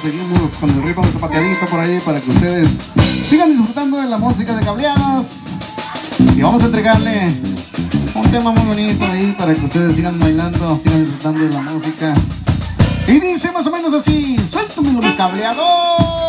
seguimos con el ritmo de zapateadito por ahí para que ustedes sigan disfrutando de la música de cableados. Y vamos a entregarle un tema muy bonito ahí para que ustedes sigan bailando, sigan disfrutando de la música. Y dice más o menos así, suéltame los cableados.